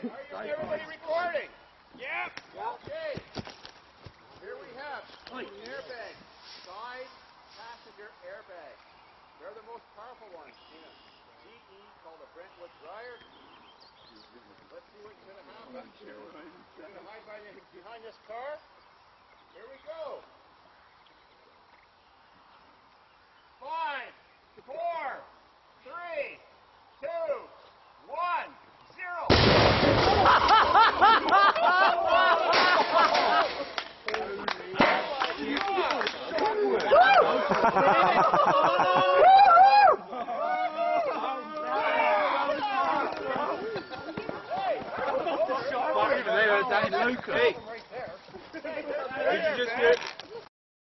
everybody recording? Yep. Okay. Here we have airbag, side passenger airbag. They're the most powerful ones. In a GE called a Brentwood Dryer. Let's see what's going to happen. Going to hide behind this car. Hey, did you just it?